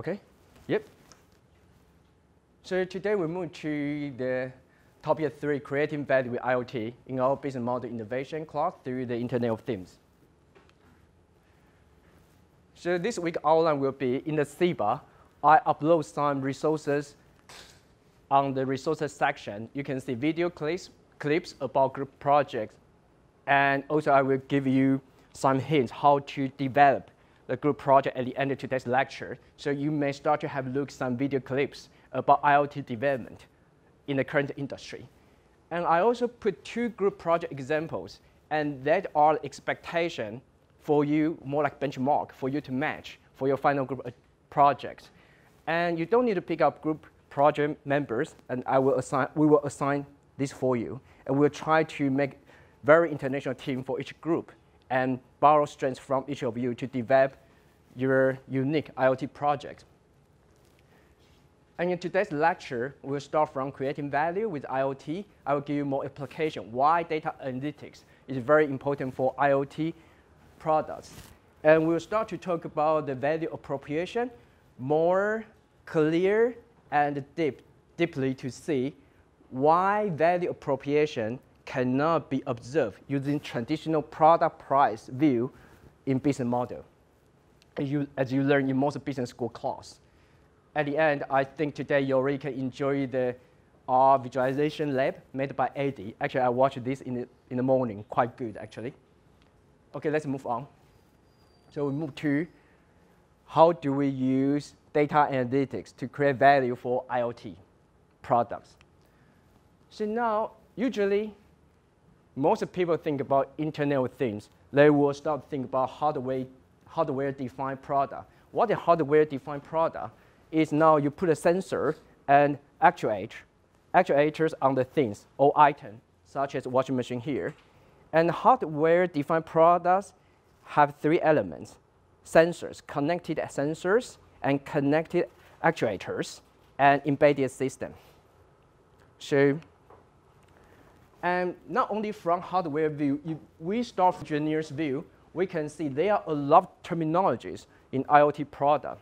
Okay, yep. So today we move to the topic three, creating value with IoT in our business model innovation class through the Internet of Things. So this week outline will be in the CEIBA, I upload some resources on the resources section. You can see video clips, clips about group projects. And also I will give you some hints how to develop the group project at the end of today's lecture. So you may start to have look some video clips about IoT development in the current industry. And I also put two group project examples, and that are expectation for you, more like benchmark, for you to match for your final group uh, project. And you don't need to pick up group project members, and I will assign, we will assign this for you. And we'll try to make very international team for each group and borrow strengths from each of you to develop your unique IoT project. And in today's lecture, we'll start from creating value with IoT. I will give you more application, why data analytics is very important for IoT products. And we'll start to talk about the value appropriation, more clear and deep, deeply to see why value appropriation cannot be observed using traditional product price view in business model, as you, as you learn in most business school class. At the end, I think today you already can enjoy the R visualization lab made by Eddie. Actually, I watched this in the, in the morning, quite good actually. Okay, let's move on. So we move to how do we use data analytics to create value for IoT products. So now, usually most people think about Internet of Things. They will start to think about hardware, hardware-defined product. What a hardware-defined product is now you put a sensor and actuate, actuators on the things or item, such as washing machine here. And hardware-defined products have three elements, sensors, connected sensors, and connected actuators, and embedded system. So and not only from hardware view, if we start from engineer's view, we can see there are a lot of terminologies in IoT product,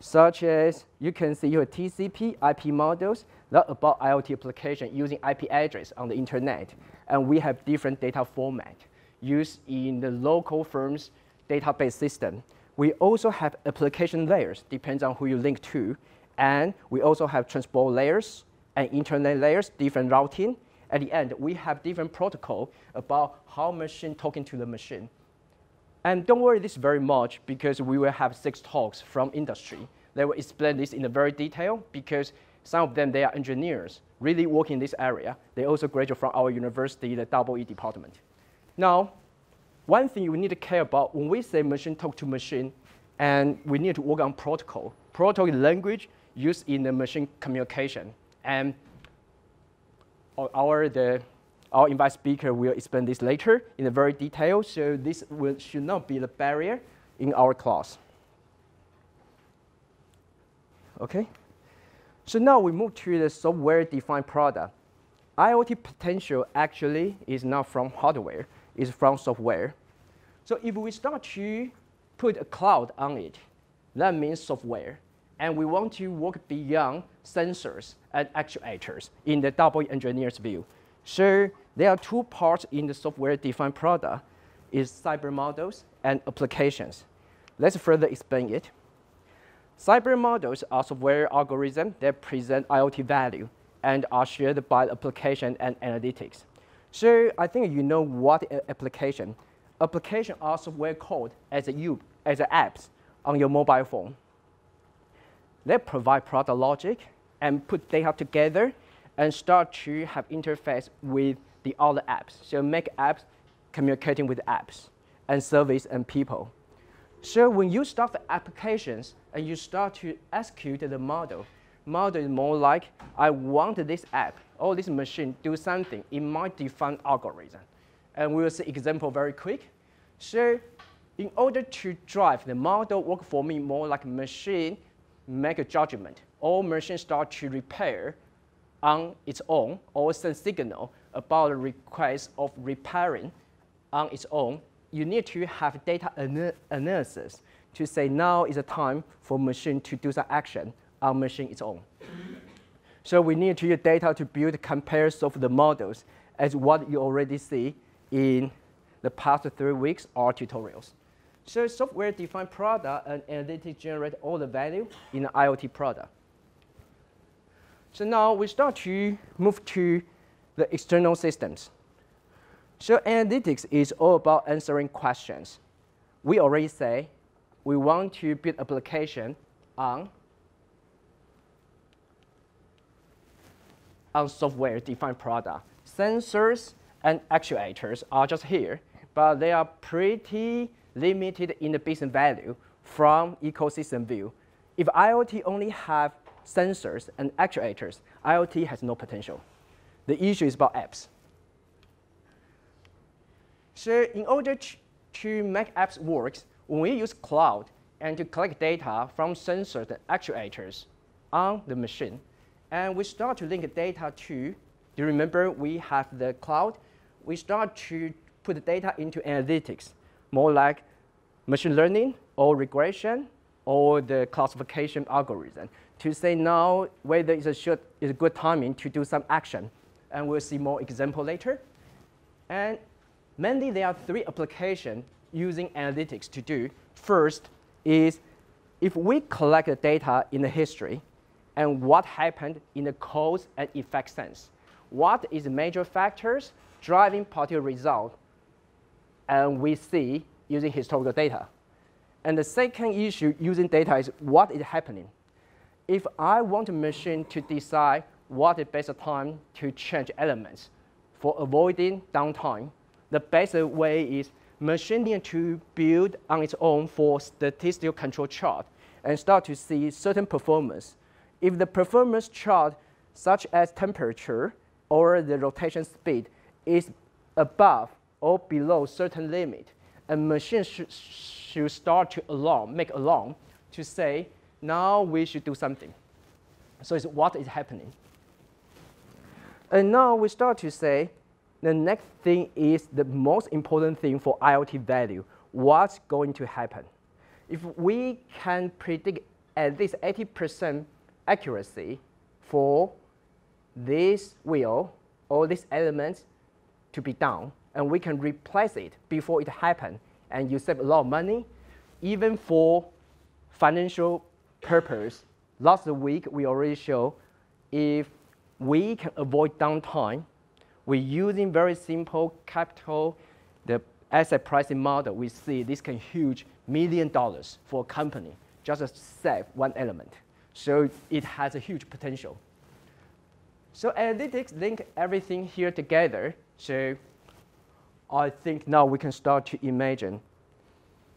such as you can see your TCP IP models that about IoT application using IP address on the internet. And we have different data format used in the local firm's database system. We also have application layers, depends on who you link to. And we also have transport layers and internet layers, different routing, at the end, we have different protocol about how machine talking to the machine. And don't worry this very much because we will have six talks from industry. They will explain this in a very detail because some of them, they are engineers really working in this area. They also graduate from our university, the double E department. Now, one thing you need to care about when we say machine talk to machine, and we need to work on protocol. Protocol is language used in the machine communication. And our, the, our invite speaker will explain this later in very detail, so this will, should not be the barrier in our class. Okay? So now we move to the software-defined product. IoT potential actually is not from hardware, it's from software. So if we start to put a cloud on it, that means software and we want to work beyond sensors and actuators in the double engineer's view. So there are two parts in the software-defined product, is cyber models and applications. Let's further explain it. Cyber models are software algorithms that present IoT value and are shared by application and analytics. So I think you know what application. Application are software code as a you as an apps on your mobile phone. They provide product logic and put data together and start to have interface with the other apps. So make apps communicating with apps and service and people. So when you start the applications and you start to execute the model, model is more like, I want this app or this machine do something in my defined algorithm. And we will see example very quick. So in order to drive the model work for me more like machine, make a judgment, or machine start to repair on its own or send signal about the request of repairing on its own, you need to have data ana analysis to say now is the time for machine to do some action on machine its own. so we need to use data to build comparisons of the models as what you already see in the past three weeks or tutorials. So software-defined product and analytics generate all the value in an IoT product. So now we start to move to the external systems. So analytics is all about answering questions. We already say we want to build application on, on software-defined product. Sensors and actuators are just here, but they are pretty limited in the business value from ecosystem view. If IoT only have sensors and actuators, IoT has no potential. The issue is about apps. So in order to, make apps work, we use cloud and to collect data from sensors and actuators on the machine, and we start to link data to, do you remember we have the cloud? We start to put the data into analytics, more like machine learning or regression or the classification algorithm to say now whether it's a, it's a good timing to do some action. And we'll see more example later. And mainly there are three applications using analytics to do. First is if we collect the data in the history and what happened in the cause and effect sense. What is the major factors driving particular result? And we see using historical data. And the second issue using data is what is happening. If I want a machine to decide what is the best time to change elements for avoiding downtime, the best way is machine need to build on its own for statistical control chart and start to see certain performance. If the performance chart, such as temperature or the rotation speed, is above or below certain limit, a machine should, should start to alarm, make alarm to say, now we should do something. So it's what is happening. And now we start to say, the next thing is the most important thing for IoT value. What's going to happen? If we can predict at least 80% accuracy for this wheel or this element to be down, and we can replace it before it happens, and you save a lot of money, even for financial purpose. Last week, we already showed if we can avoid downtime we're using very simple capital, the asset pricing model. We see this can huge million dollars for a company just to save one element. So it has a huge potential. So analytics link everything here together. So I think now we can start to imagine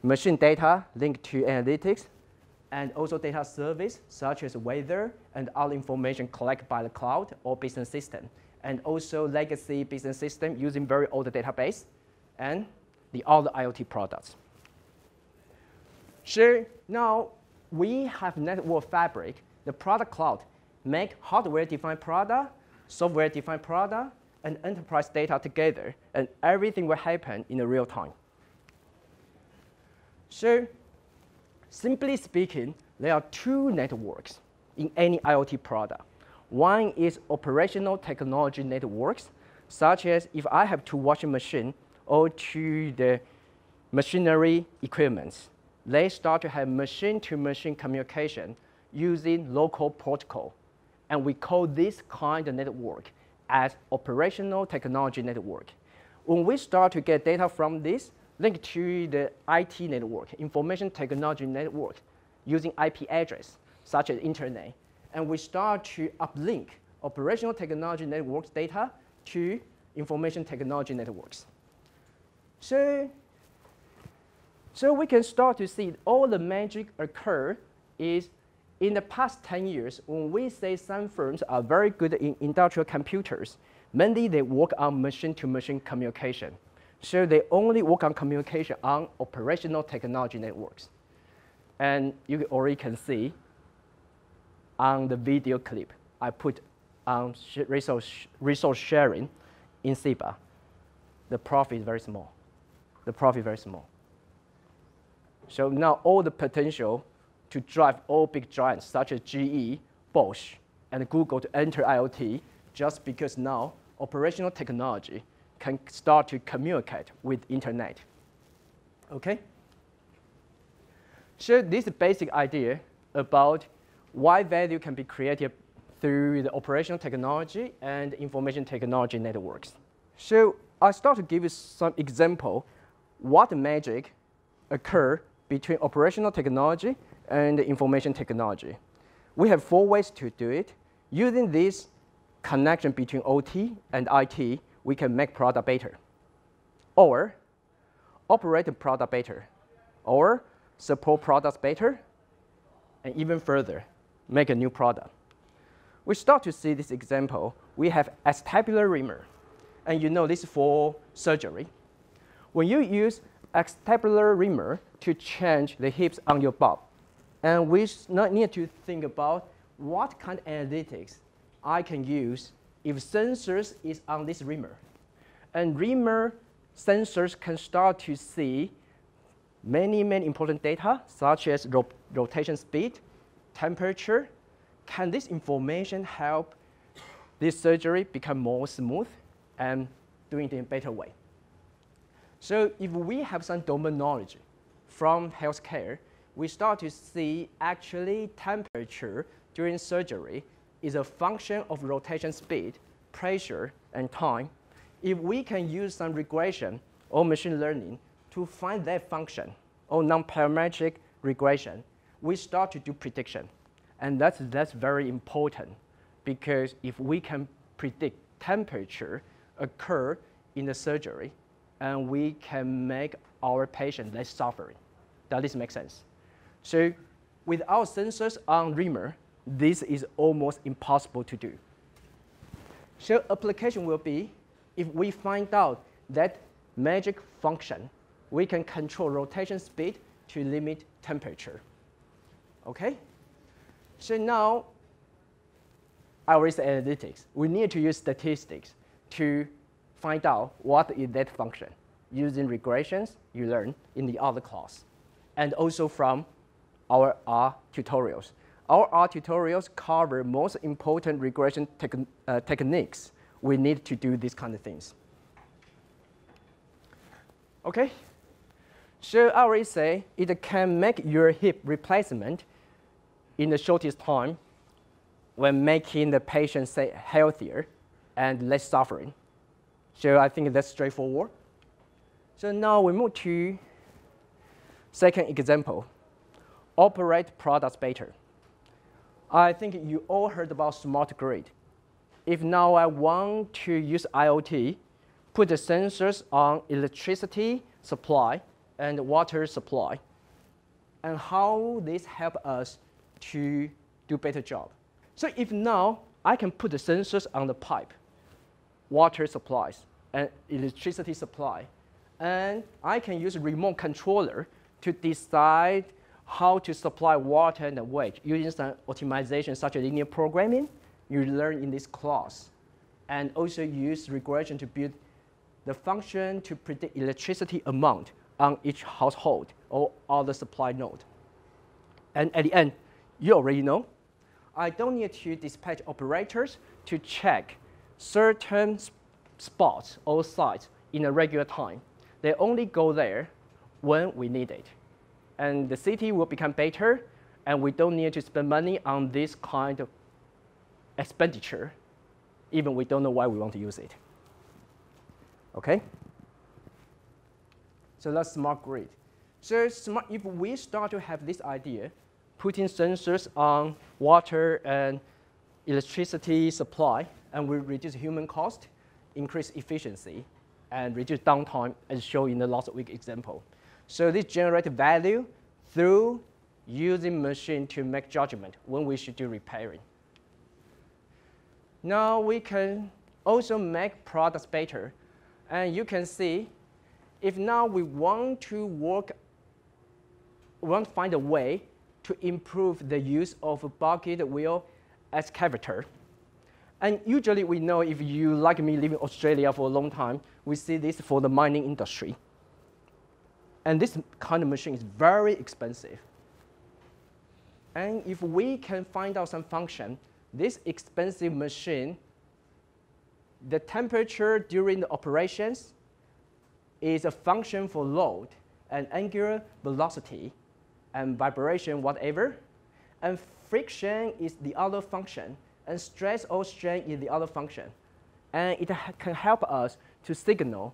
machine data linked to analytics and also data service such as weather and other information collected by the cloud or business system and also legacy business system using very old database, and the other IoT products. So now we have network fabric, the product cloud, make hardware-defined product, software-defined product, and enterprise data together, and everything will happen in real time. So simply speaking, there are two networks in any IoT product. One is operational technology networks, such as if I have to wash a machine or to the machinery equipment, they start to have machine-to-machine -machine communication using local protocol. And we call this kind of network as operational technology network. When we start to get data from this, linked to the IT network, information technology network, using IP address, such as internet, and we start to uplink operational technology networks data to information technology networks. So, so we can start to see all the magic occur is in the past 10 years, when we say some firms are very good in industrial computers, mainly they work on machine-to-machine -machine communication. So they only work on communication on operational technology networks. And you already can see on the video clip I put on resource, resource sharing in CEIBA, the profit is very small. The profit is very small. So now all the potential to drive all big giants such as GE, Bosch, and Google to enter IoT just because now operational technology can start to communicate with internet. Okay? So this basic idea about why value can be created through the operational technology and information technology networks. So I start to give you some example what magic occur between operational technology and information technology. We have four ways to do it. Using this connection between OT and IT, we can make product better. Or operate the product better. Or support products better. And even further, make a new product. We start to see this example. We have acetabular reamer. And you know this for surgery. When you use acetabular reamer to change the hips on your body, and we need to think about what kind of analytics I can use if sensors is on this reamer. And reamer sensors can start to see many, many important data, such as ro rotation speed, temperature. Can this information help this surgery become more smooth and doing it in a better way? So if we have some domain knowledge from healthcare, we start to see actually temperature during surgery is a function of rotation speed, pressure, and time. If we can use some regression or machine learning to find that function or non-parametric regression, we start to do prediction. And that's, that's very important because if we can predict temperature occur in the surgery, and we can make our patient less suffering. Does this make sense? So without sensors on reamer, this is almost impossible to do. So application will be, if we find out that magic function, we can control rotation speed to limit temperature. Okay? So now, our analytics. We need to use statistics to find out what is that function using regressions you learn in the other class, and also from our R tutorials. Our R tutorials cover most important regression uh, techniques we need to do these kind of things. Okay? So I already say it can make your hip replacement in the shortest time when making the patient say healthier and less suffering. So I think that's straightforward. So now we move to second example operate products better. I think you all heard about smart grid. If now I want to use IoT, put the sensors on electricity supply and water supply, and how this help us to do better job. So if now I can put the sensors on the pipe, water supplies, and electricity supply, and I can use a remote controller to decide how to supply water and the weight using some optimization such as linear programming you learn in this class. And also use regression to build the function to predict electricity amount on each household or other supply node. And at the end, you already know, I don't need to dispatch operators to check certain spots or sites in a regular time. They only go there when we need it and the city will become better, and we don't need to spend money on this kind of expenditure, even we don't know why we want to use it. Okay? So that's smart grid. So smart, if we start to have this idea, putting sensors on water and electricity supply, and we reduce human cost, increase efficiency, and reduce downtime, as shown in the last week example. So this generates value through using machine to make judgment when we should do repairing. Now we can also make products better. And you can see if now we want to work, want to find a way to improve the use of bucket wheel excavator. And usually we know if you, like me, live in Australia for a long time, we see this for the mining industry. And this kind of machine is very expensive. And if we can find out some function, this expensive machine, the temperature during the operations is a function for load and angular velocity and vibration, whatever. And friction is the other function, and stress or strain is the other function. And it can help us to signal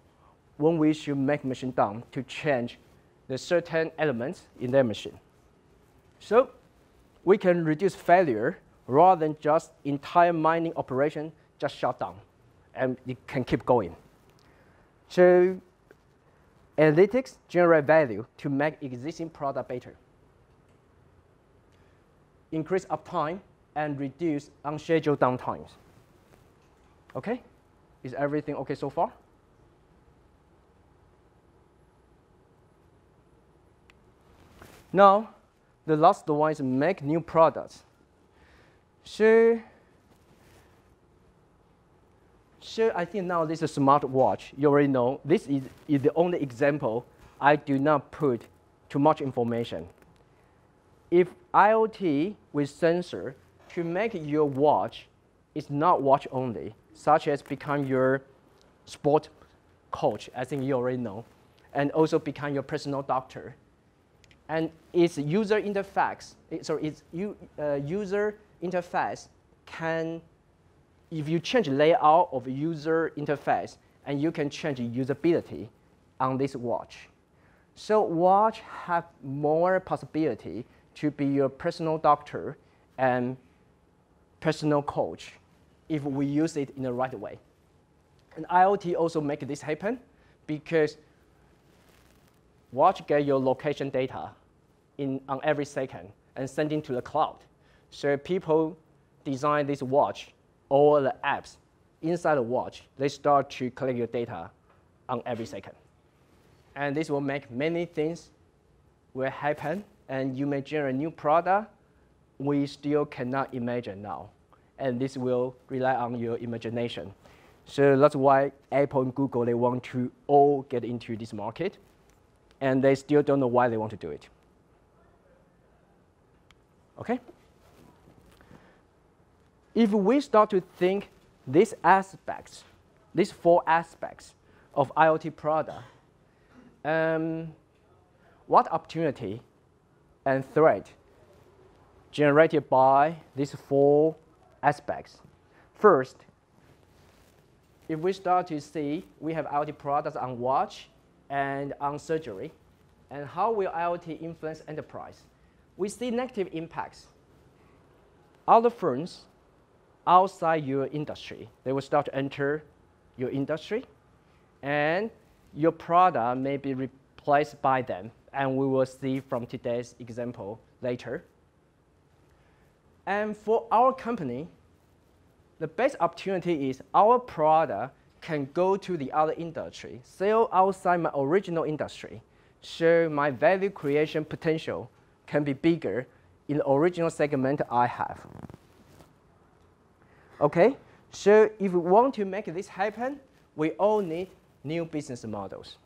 when we should make machine down to change the certain elements in their machine. So we can reduce failure rather than just entire mining operation just shut down and it can keep going. So analytics generate value to make existing product better. Increase uptime and reduce unscheduled downtimes. Okay? Is everything okay so far? Now, the last one is make new products. So, so I think now this is a smart watch. You already know this is, is the only example I do not put too much information. If IoT with sensor to make your watch is not watch only, such as become your sport coach, I think you already know, and also become your personal doctor and its user interface, so its uh, user interface can, if you change layout of user interface, and you can change usability on this watch. So watch have more possibility to be your personal doctor and personal coach if we use it in the right way. And IoT also make this happen because watch get your location data in, on every second and sending to the cloud. So people design this watch or the apps inside the watch, they start to collect your data on every second. And this will make many things will happen, and you may generate new product we still cannot imagine now. And this will rely on your imagination. So that's why Apple and Google, they want to all get into this market, and they still don't know why they want to do it. Okay? If we start to think these aspects, these four aspects of IoT product, um, what opportunity and threat generated by these four aspects? First, if we start to see we have IoT products on watch and on surgery, and how will IoT influence enterprise? we see negative impacts. Other firms outside your industry, they will start to enter your industry, and your product may be replaced by them, and we will see from today's example later. And for our company, the best opportunity is our product can go to the other industry, sell outside my original industry, show my value creation potential can be bigger in the original segment I have. Okay, so if we want to make this happen, we all need new business models.